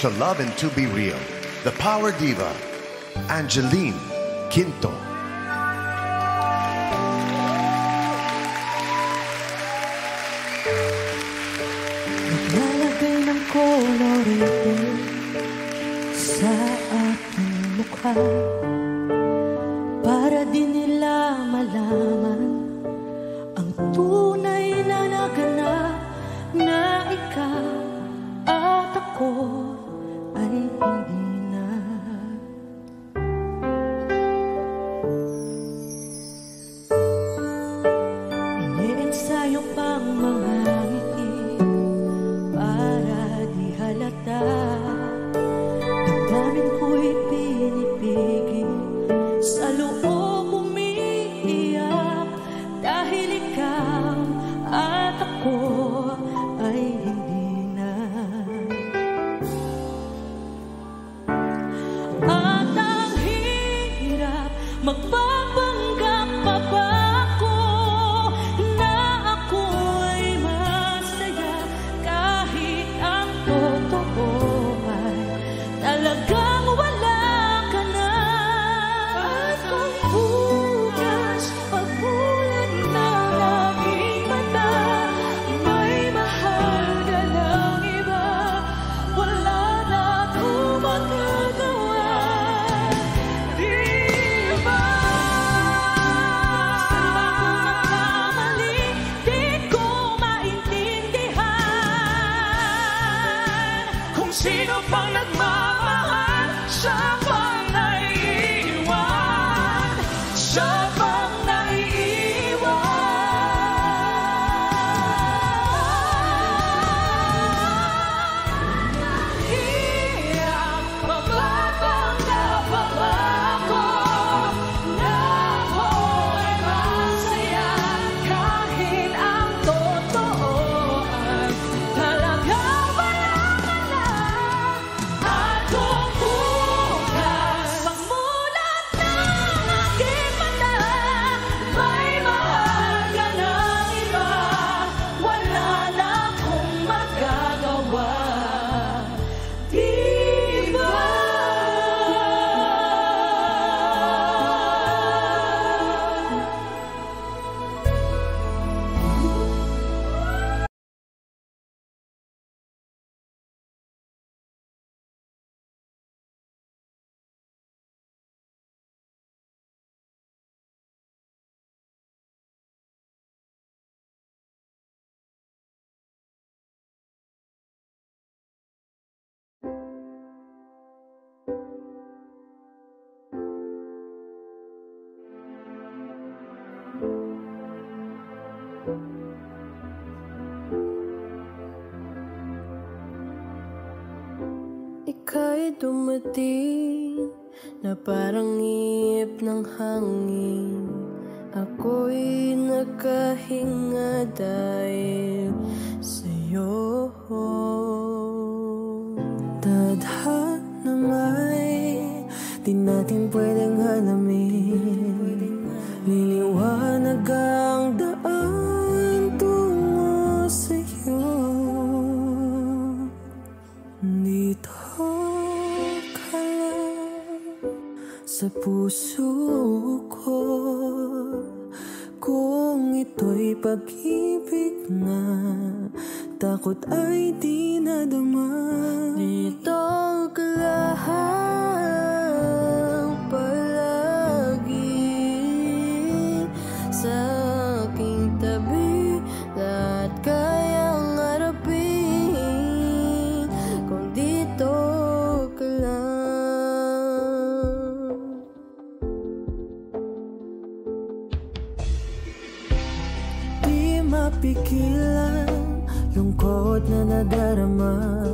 to love and to be real. The Power Diva, Angeline Quinto. ika'y dumating Na parang iip ng hangin. Ako'y nakahinga dahil sa'yo. Tadhana may Di natin pwedeng alam puso ko Kung ito'y pag-ibig na Takot ay di nadama Dito ka lahat. A dharma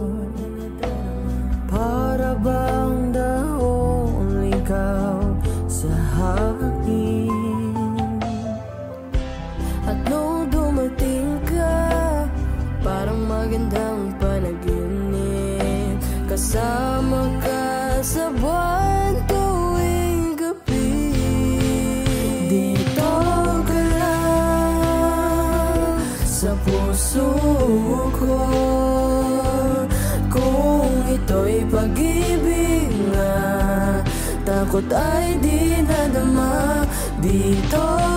lungkot ay dinadama dito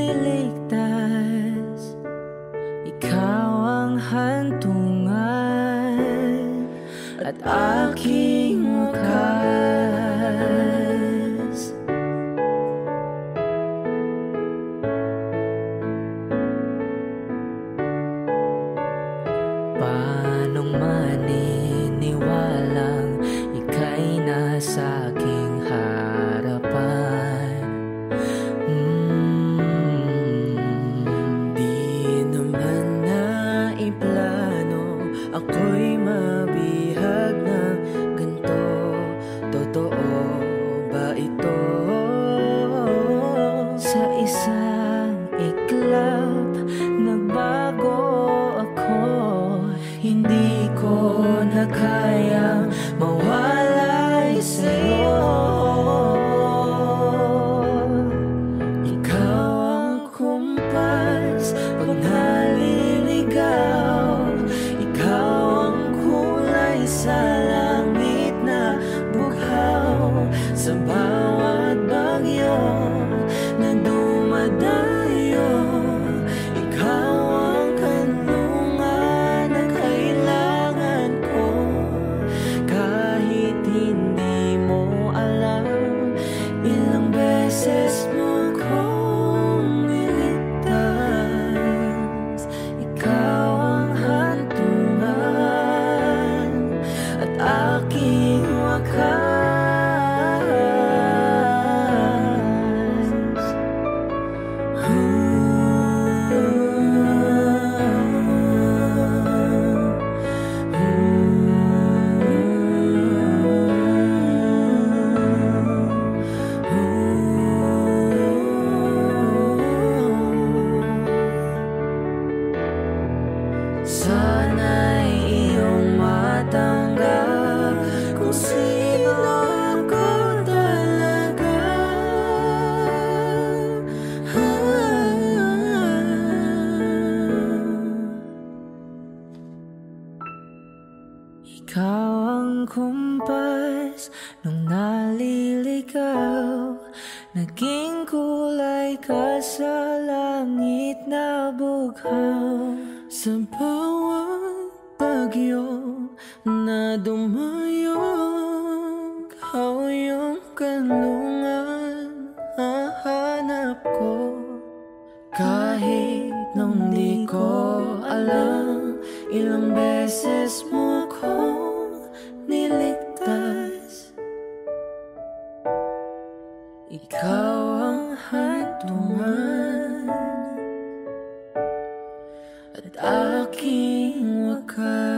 nearly Naging kulay ka sa langit na bughaw. Sa bawat bagyo na dumayo Ikaw yung kanlungan hahanap ko. Kahit nung di ko alam Ilang beses mo akong aking wakas.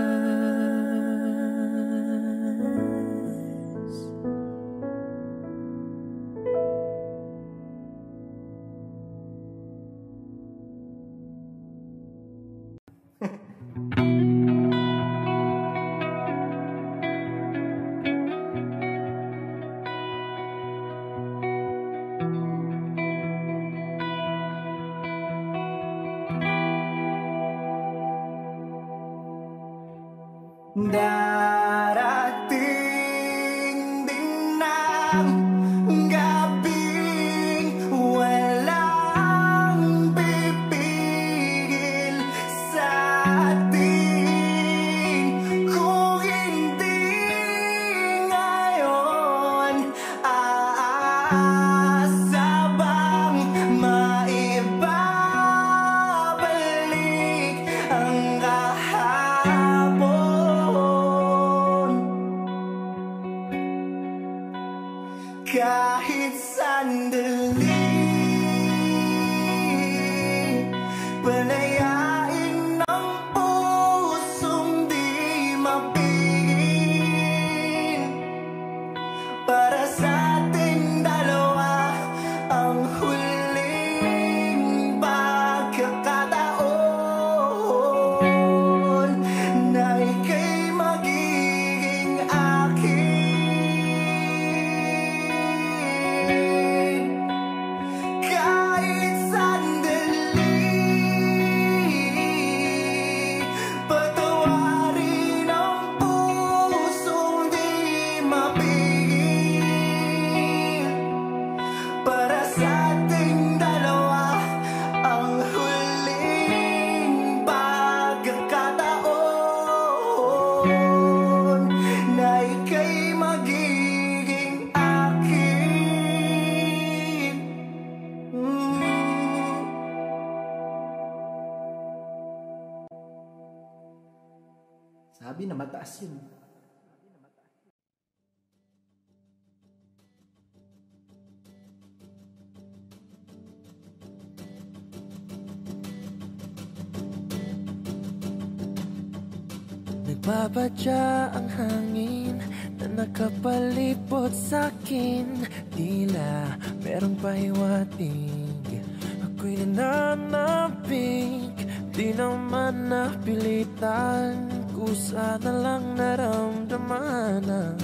Napadya ang hangin na nakapalipot sa'kin. Tila merong pahiwatig Ako'y nananapig Di naman napilitan Kusa na lang naramdaman ang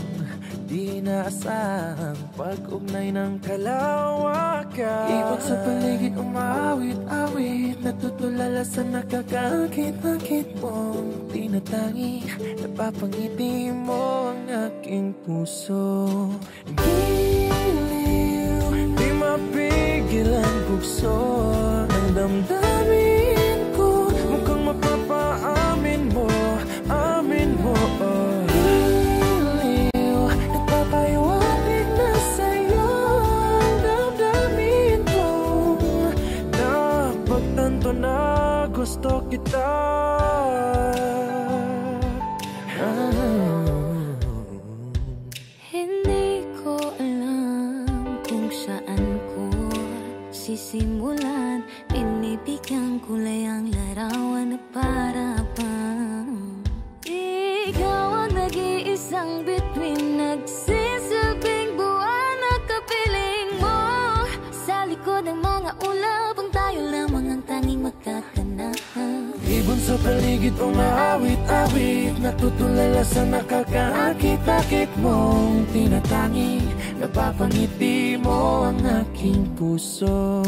Di naasahang pag-ugnay ng kalawang ikaw Ibon sa paligid umawit-awit. Natutulala sa nakakakit-akit mong tinatangi? Napapangiti mo ang aking puso. Ang giliw, di mapigil ang bukso Ang damdamin. paligid o maawit-awit Natutulala sa nakakaakit. Bakit mong tinatangi Napapangiti mo ang aking puso?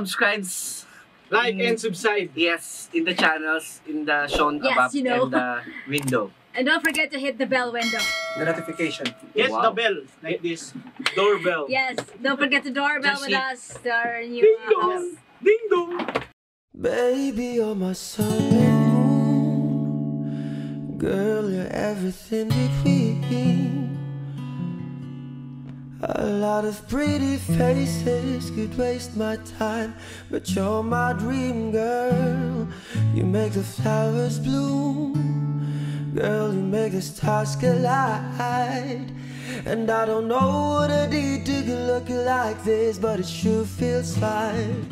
Likes and subscribes. Like and subscribe. Yes, in the channels, in the shown Yes, above you know. and the window. And don't forget to hit the bell window. The notification. Yes, Wow. the bell. Like this. Doorbell. Yes, don't forget the doorbell Just with hit- us to our new Ding uh, dong. house. Ding dong. Baby, you're my sun and moon. Girl, you're everything between. A lot of pretty faces could waste my time, but you're my dream girl. You make the flowers bloom. Girl, you make the stars collide. And I don't know what I did to look like this, but it sure feels fine.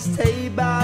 Stay by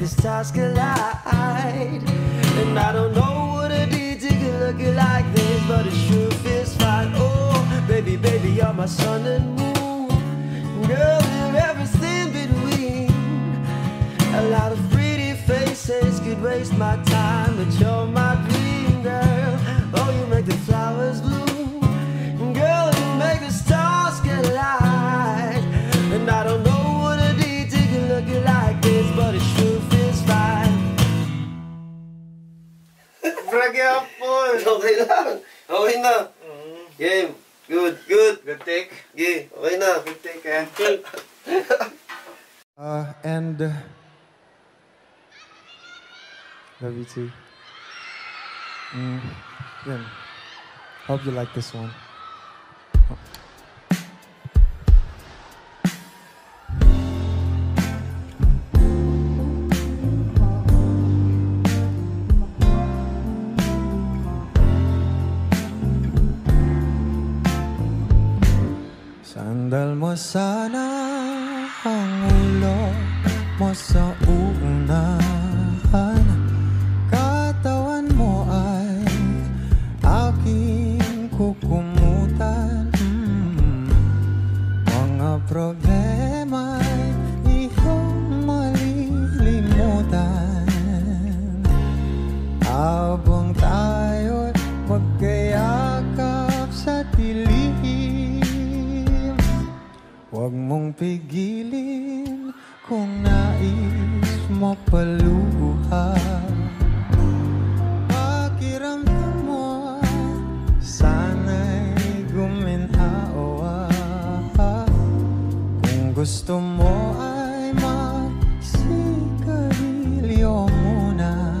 the stars collide. And I don't know what I did to get lucky like this, but it sure feels fine. Oh, baby, baby, you're my sun and moon, girl. You're everything between. A lot of pretty faces could waste my time, but you're my dream girl. Oh, you make the flowers bloom. Apple! Okay lang. Okay na. Game. Good, good. Good take. Game. Okay na. Good take, eh. Uh, and uh, love you too. Mm, yeah. Hope you like this one. Sandal mo sana ang ulo mo sa unahan Katawan mo ay aking kukumutan Mm. Mga problema'y Huwag mong pigilin kung nais mo paluha Pakiramdam mo sana'y guminhawa. Kung gusto mo ay magsigarilyo muna.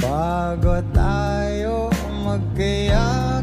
Bago tayo magkayakap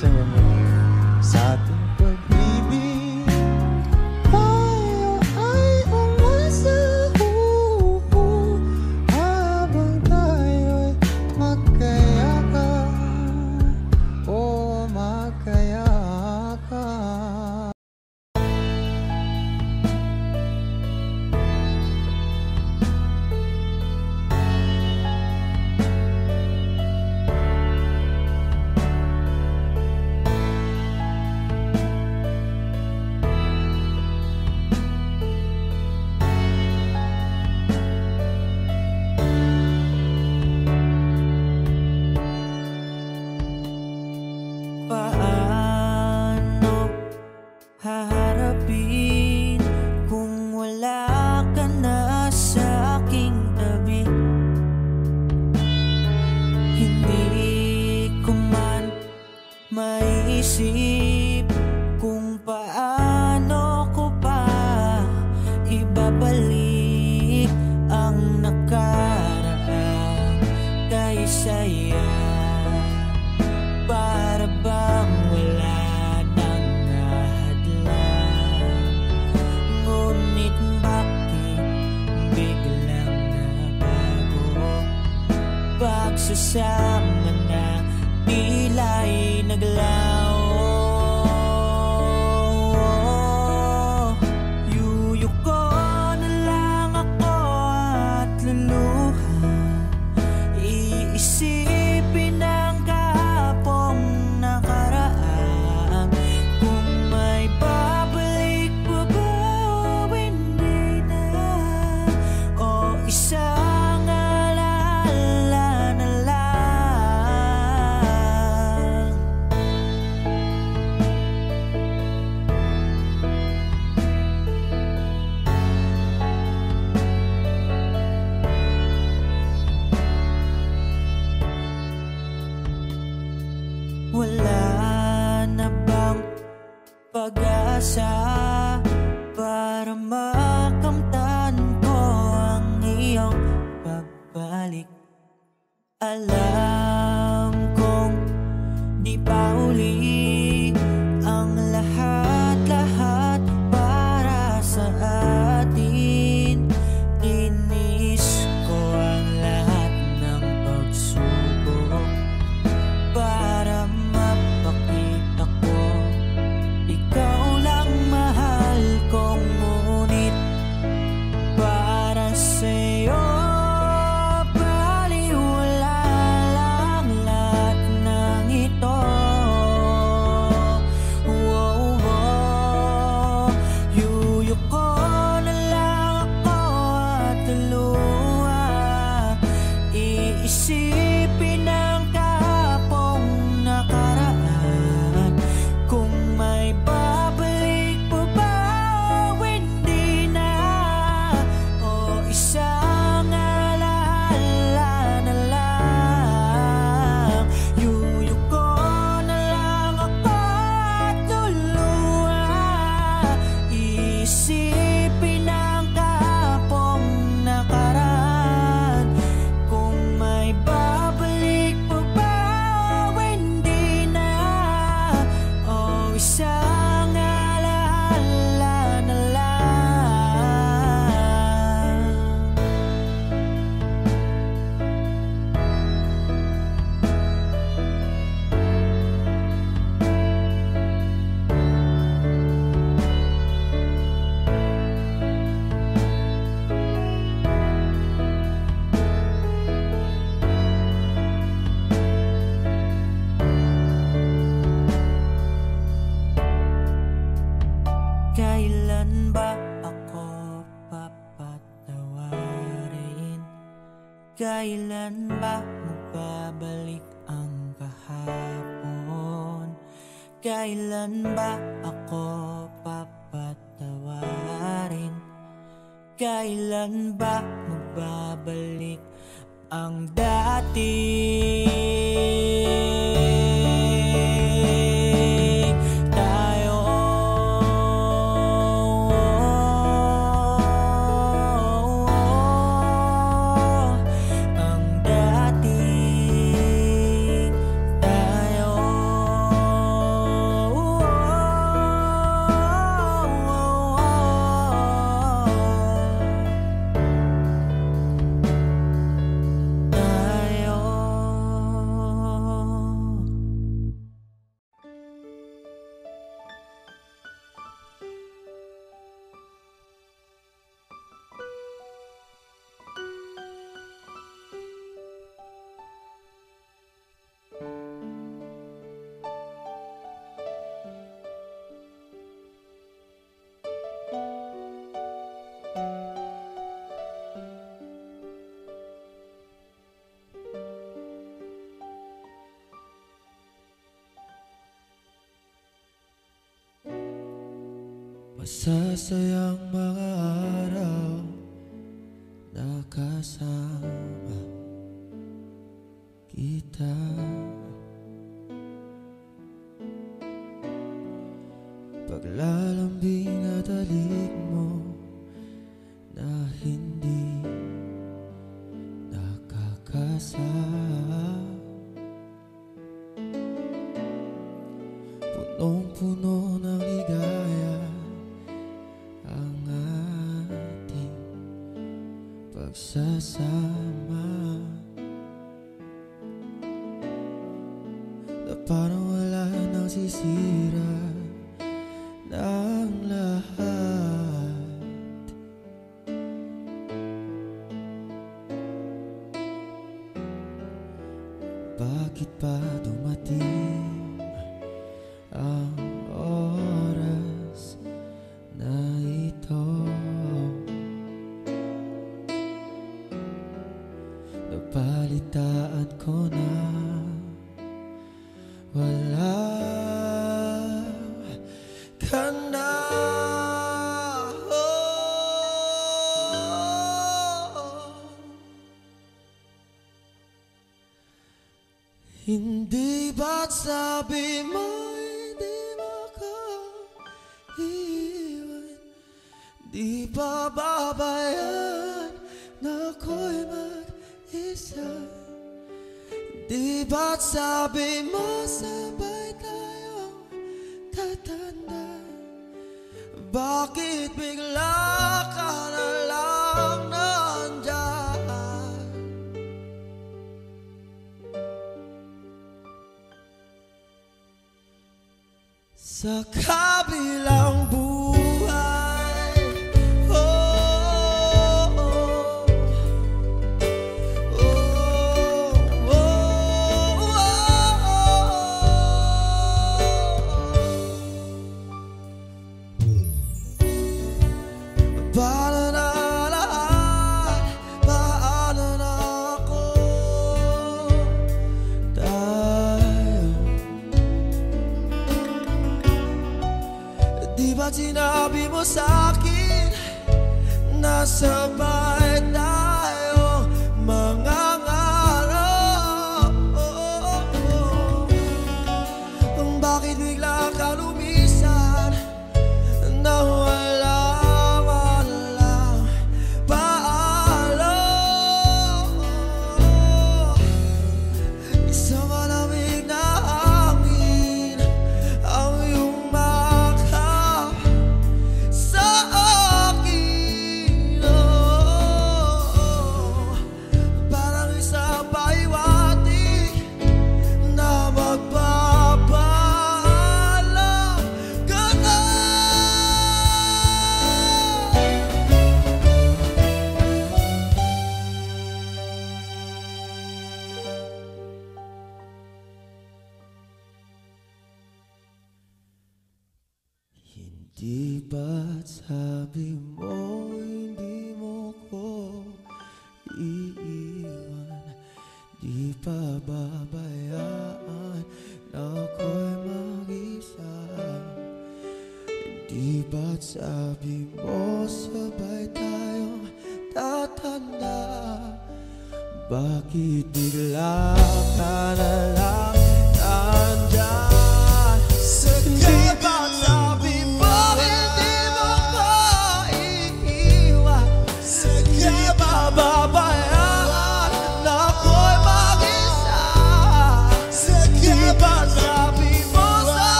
singing. Kailan ba magbabalik ang kahapon? Kailan ba ako papatawarin? Kailan ba magbabalik ang dati? Parang wala nang sisira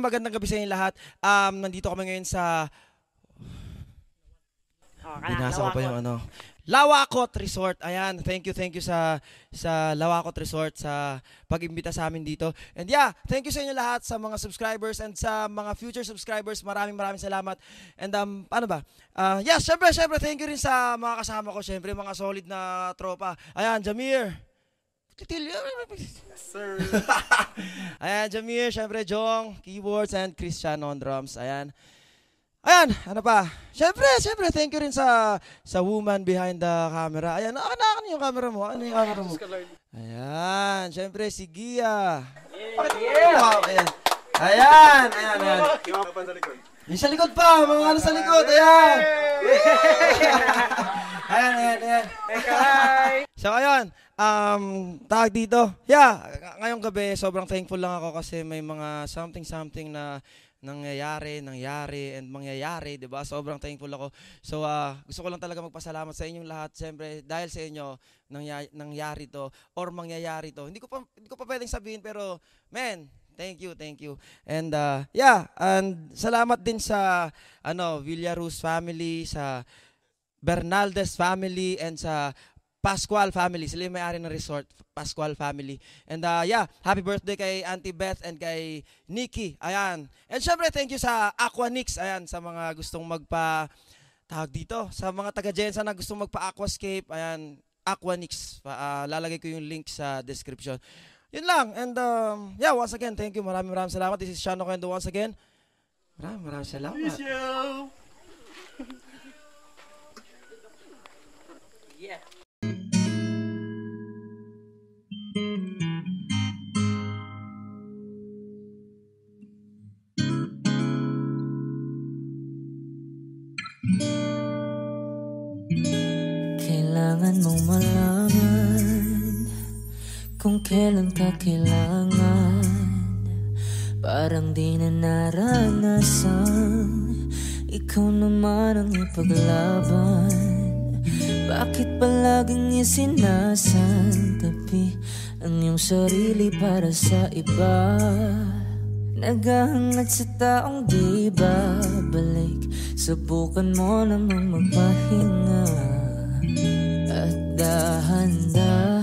magandang gabi sa inyo lahat. Um, nandito kami ngayon sa Binasa ko pa yung ano. Lawakot Resort. Ayan, thank you, thank you sa sa Lawakot Resort sa pag-imbita sa amin dito. And yeah, thank you sa inyo lahat sa mga subscribers and sa mga future subscribers. Maraming maraming salamat. And um, ano ba? Uh, yeah, syempre, syempre, thank you rin sa mga kasama ko. Syempre, mga solid na tropa. Ayan, Jamir. Titil. Sir. Ayan, Jamir, syempre, Jong, keyboards, and Christian on drums. Ayan. Ayan, ano pa? Syempre, syempre, thank you rin sa sa woman behind the camera. Ayan, akan akan yung camera mo. Ano yung camera mo? Ayan, syempre si Gia. Yeah. Wow, ayan. Ayan, ayan, ayan. Yung sa likod. Yung sa likod pa, mga ano sa likod, ayan. ayan, ayan, ayan. So, ayun, um, tawag dito. Yeah, ng- ngayong gabi, sobrang thankful lang ako kasi may mga something-something na nangyayari, nangyari, and mangyayari, di ba? Sobrang thankful ako. So, ah, gusto ko lang talaga magpasalamat sa inyong lahat. Siyempre, dahil sa inyo, nangya- nangyari to, or mangyayari to. Hindi ko pa, hindi ko pa pwedeng sabihin, pero, man, thank you, thank you. And, ah, yeah, and salamat din sa, ano, Villarus family, sa Bernaldez family, and sa Pascual family. Sila yung may-ari ng resort, Pascual family. And uh, yeah, happy birthday kay Auntie Beth and kay Nikki. Ayan. And syempre, thank you sa Aquanix. Ayan, sa mga gustong magpa tawag dito. Sa mga taga-Jensa na gustong magpa-aquascape. Ayan, Aquanix. Pa, ah, lalagay ko yung link sa description. Yun lang. And um, yeah, once again, thank you. Maraming maraming salamat. This is Shano Kendo once again. Maraming maraming salamat. Miss you. Yeah. Kailangan mong malaman Kung kailan ka kailangan. Parang di na naranasan Ikaw naman ang ipaglaban Bakit palaging isinasantabi Ang iyong sarili para sa iba? Naghahangat sa taong di babalik Subukan mo naman magpahinga At dahan-dahang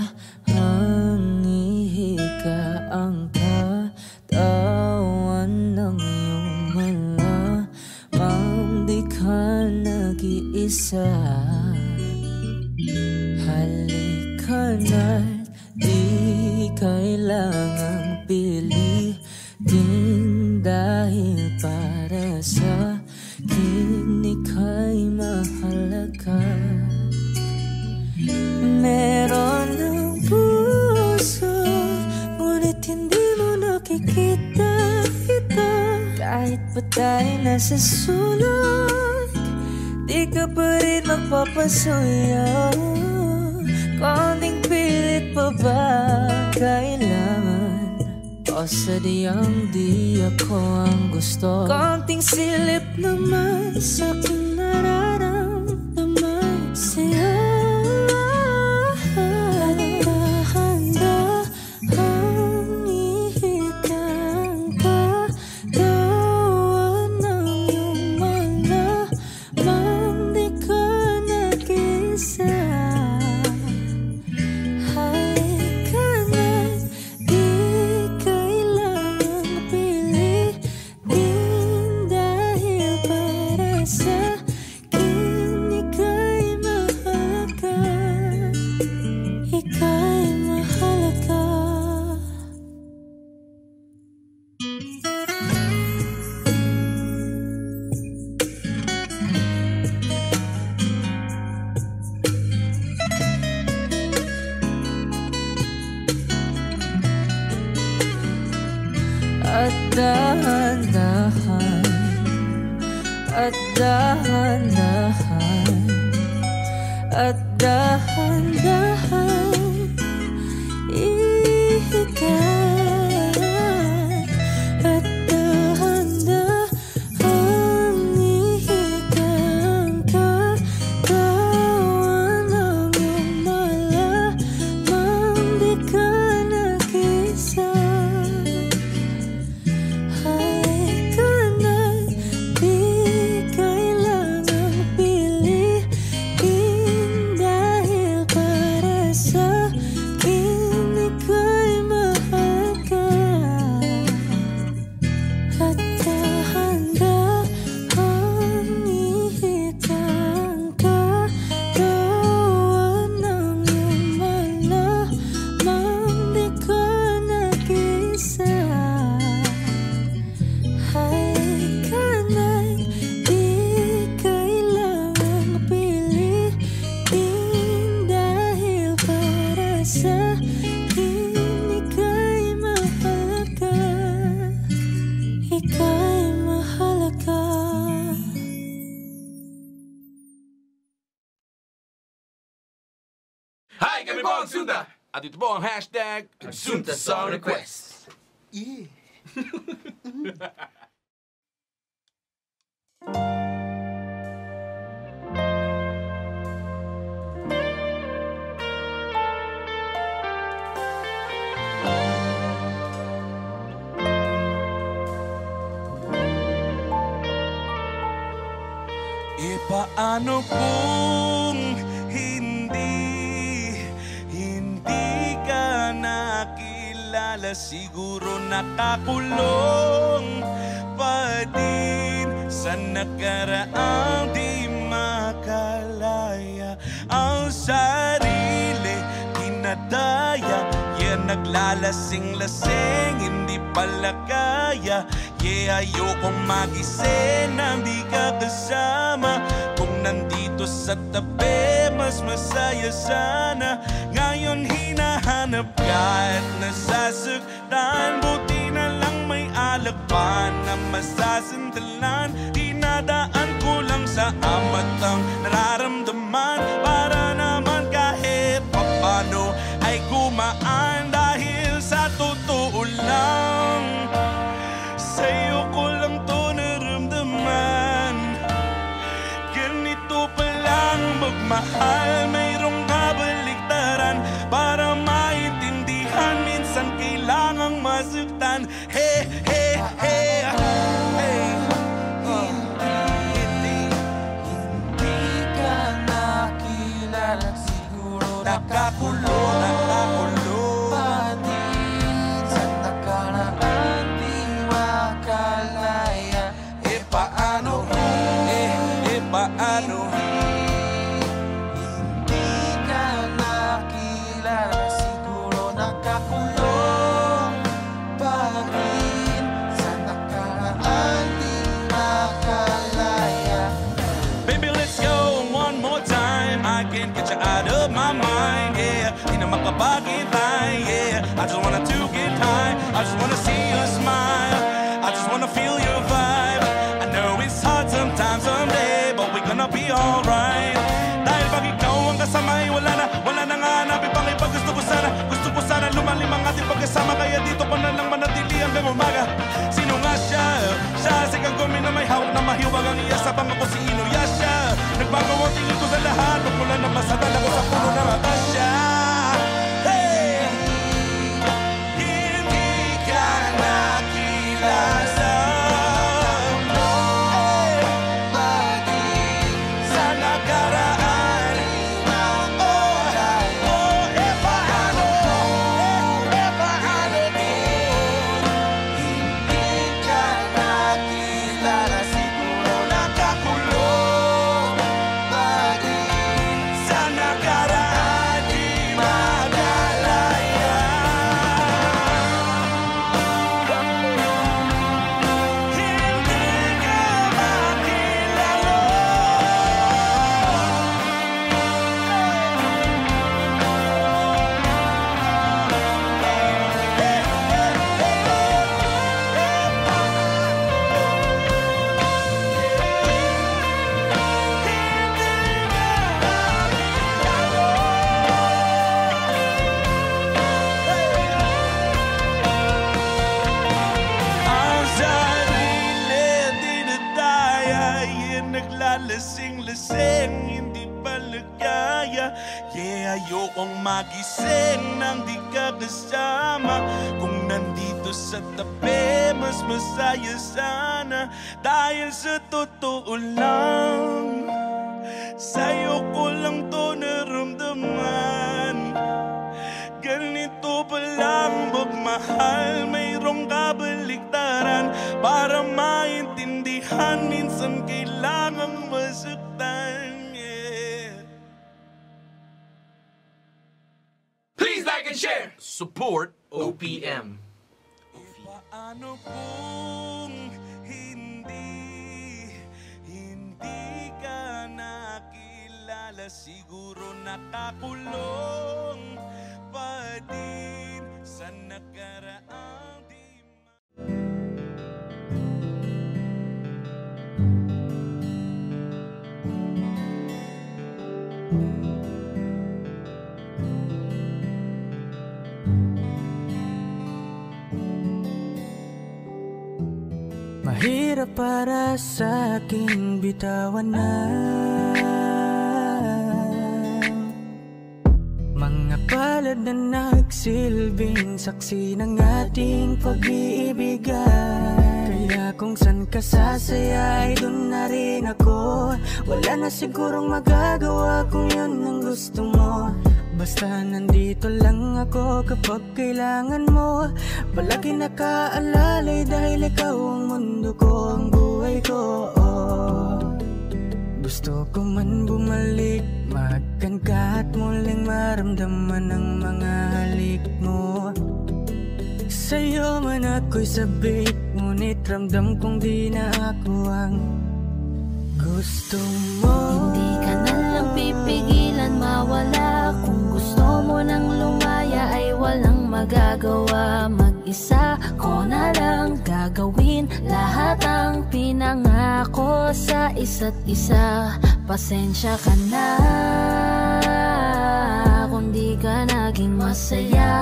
At ito po ang hashtag Magsunta Song Request. Yeah. E paano kung nakilala Siguro nakakulong pa din. Sa nakaraang di makalaya Ang sarili dinadaya Yeah, naglalasing-lasing, hindi pala kaya. Yeah, ayokong magising nang di ka kasama. Kung nandito sa tabi, mas masaya sana. Ngayon hinahanap ka at nasasaktan. Buti na lang may alak pa na masasandalan. Dinadaan ko lang sa amat ang nararamdaman. Para naman kahit papano ay gumaan. Dahil sa totoo lang Sa'yo ko lang to naramdaman. Ganito pa lang magmahal. Mayroong kabaliktaran Para pagkasama. Kaya dito pa na lang manatili hanggang umaga. Sino nga siya? Siya si Kagumi na may hawak na mahiwag ang iyasabang ako si Inuyasha. Nagbago ang tingin ko sa lahat. Pagmula na masadal ako sa puno ng akasya. Sa tabi Mas masaya sana Dahil sa totoo lang Sa'yo ko lang to naramdaman Ganito pa lang magmahal Mayroong kabaliktaran Para maintindihan Minsan kailangang masaktan yeah. Please like and share. Support OPM. Paano kung hindi Hindi ka nakilala? Siguro nakakulong pa din Sa nakaraang Mahirap para sa aking bitawan na. Mga palad na nagsilbing saksi ng ating pag-iibigan Kaya kung san ka sasaya ay dun na rin ako. Wala na sigurong magagawa kung yun ang gusto mo Basta nandito lang ako kapag kailangan mo. Palagi nakaalalay dahil ikaw ang mundo ko, ang buhay ko. Gusto ko man bumalik, magkan ka at muling maramdaman ang mga halik mo. Sa'yo man ako'y sabik, ngunit ramdam kong di na ako ang gusto mo? Hindi ka na pipigilan mawala. Kung gusto mo nang lumaya ay walang magagawa. Mag-isa ko na lang gagawin Lahat ang pinangako sa isa't isa. Pasensya ka na Kung di ka naging masaya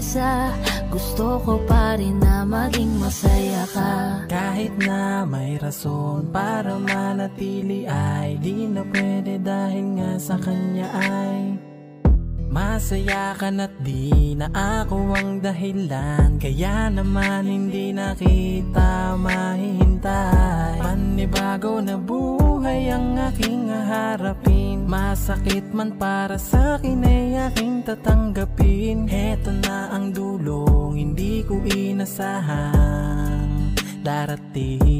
mag-isa Gusto ko pa rin na maging masaya ka. Kahit na may rason para manatili ay Di na pwede dahil nga sa kanya ay Masaya ka na't di na ako ang dahilan. Kaya naman hindi na kita mahihintay. Panibago na buhay ang aking haharapin Masakit man para sa akin ay aking tatanggapin. Heto na ang dulong hindi ko inasahang darating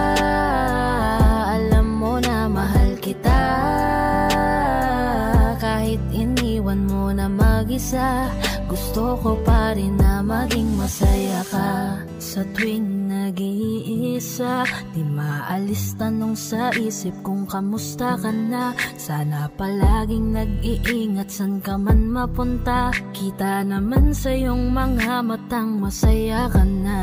mag-isa Gusto ko pa rin na maging masaya ka. Sa tuwing nag-iisa Di maalis tanong sa isip kung kamusta ka na. Sana palaging nag-iingat san ka man mapunta. Kita naman sa iyong mga matang masaya ka na.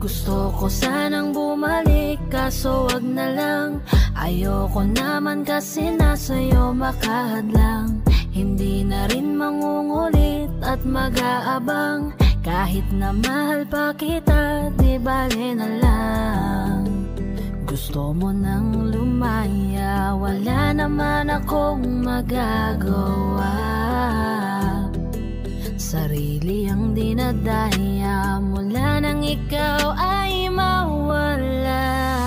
Gusto ko sanang bumalik kaso wag na lang. Ayoko naman kasi nasa'yo makahadlang Hindi na rin mangungulit at mag-aabang. Kahit na mahal pa kita, di bale na lang. Gusto mo nang lumaya, wala naman akong magagawa. Sarili ang dinadaya mula nang ikaw ay mawala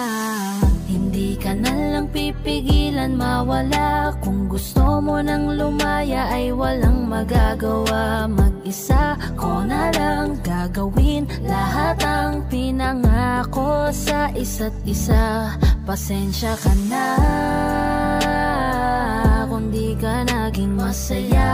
ka na lang pipigilan mawala. Kung gusto mo nang lumaya ay walang magagawa. Mag-isa ko na lang gagawin Lahat ang pinangako sa isa't isa. Pasensya ka na Kung di ka naging masaya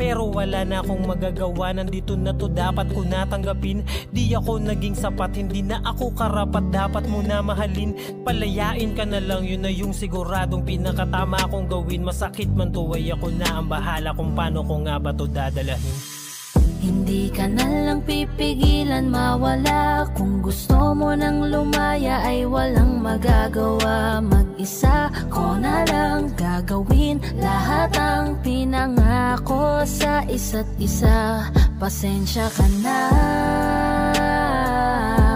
Pero wala na akong magagawa. Nandito na to dapat ko natanggapin Di ako naging sapat Hindi na ako karapat. Dapat mo na mahalin Palayain ka na lang. Yun na yung siguradong pinakatama kong gawin. Masakit man to ay ako na ang bahala Kung paano ko nga ba to dadalahin Hindi ka na lang pipigilan mawala. Kung gusto mo nang lumaya ay walang magagawa. Mag-isa ko na lang gagawin Lahat ang pinangako sa isa't isa. Pasensya ka na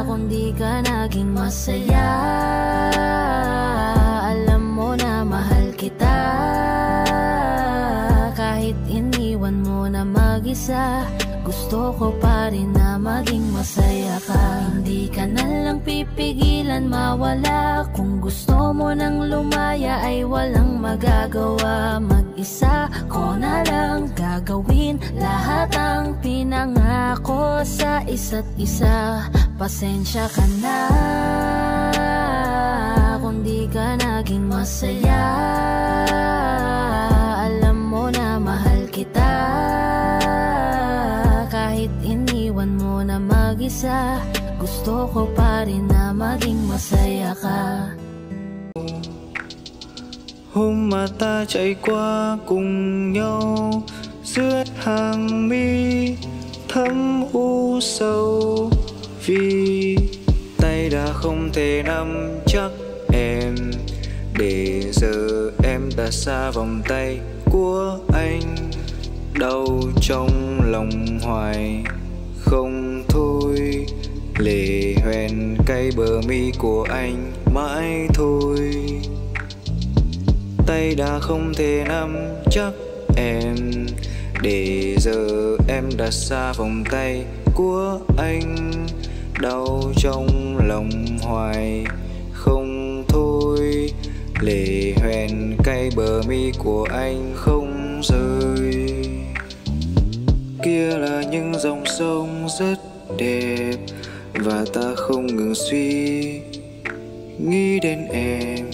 Kung di ka naging masaya mag-isa gusto ko pa rin na maging masaya ka. Hindi ka na lang pipigilan mawala. Kung gusto mo nang lumaya ay walang magagawa. Mag-isa ko na lang gagawin Lahat ang pinangako sa isa't isa. Pasensya ka na Kung di ka naging masaya mag-isa Gusto ko pa rin na maging masaya ka. Hôm mà ta chạy qua cùng nhau Giữa hàng mi thấm u sâu Vì tay đã không thể nắm chắc em, Để giờ em đã xa vòng tay của anh. Đau trong lòng hoài không thôi. Lệ hoen cay bờ mi của anh mãi thôi. Tay đã không thể nắm chắc em. Để giờ em đặt xa vòng tay của anh, Đau trong lòng hoài không thôi. Lệ hoen cay bờ mi của anh không rơi. Kia là những dòng sông rất đẹp Và ta không ngừng suy nghĩ đến em.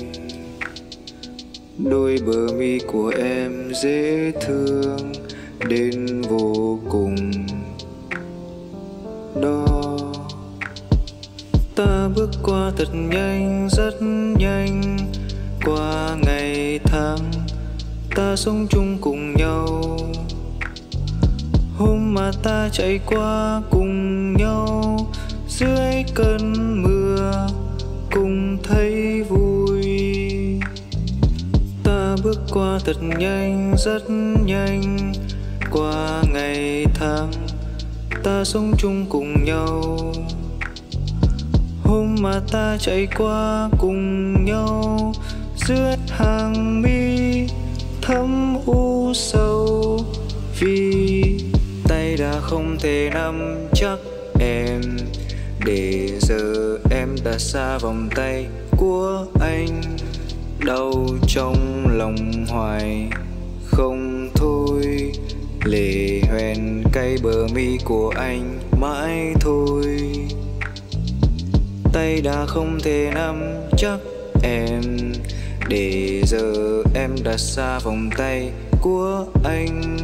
Đôi bờ mi của em dễ thương đến vô cùng. Đó Ta bước qua thật nhanh, rất nhanh. Qua ngày tháng Ta sống chung cùng nhau mà ta chạy qua cùng nhau. Dưới cơn mưa Cùng thấy vui. Ta bước qua thật nhanh, rất nhanh. Qua ngày tháng Ta sống chung cùng nhau. Hôm mà ta chạy qua cùng nhau Dưới hàng mi thấm u sâu Vì tay đã không thể nắm chắc em. Để giờ em đã xa vòng tay của anh, Đau trong lòng hoài. Không thôi Lệ hoen cay bờ mi của anh mãi thôi. Tay đã không thể nắm chắc em. Để giờ em đã xa vòng tay của anh,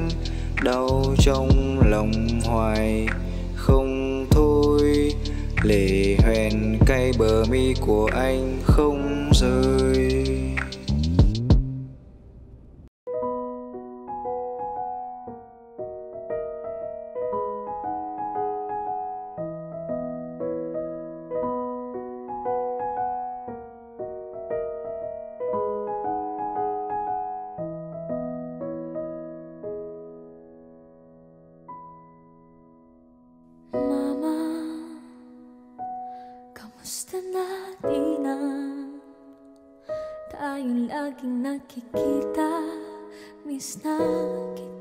Đau trong lòng hoài không thôi. Lệ hoen cay bờ mi của anh không rơi. Laging nakikita Miss na kita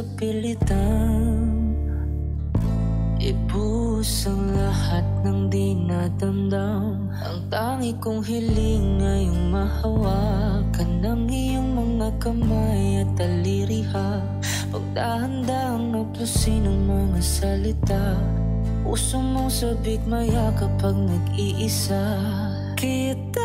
sa pilitang Ibuhos ang lahat ng di nadamdam. Ang tangi kong hiling ngayong mahawakan Ng iyong mga kamay at taliriha. Pagdahanda ang napusin ng mga salita Puso mong sabik maya kapag nag-iisa. Kita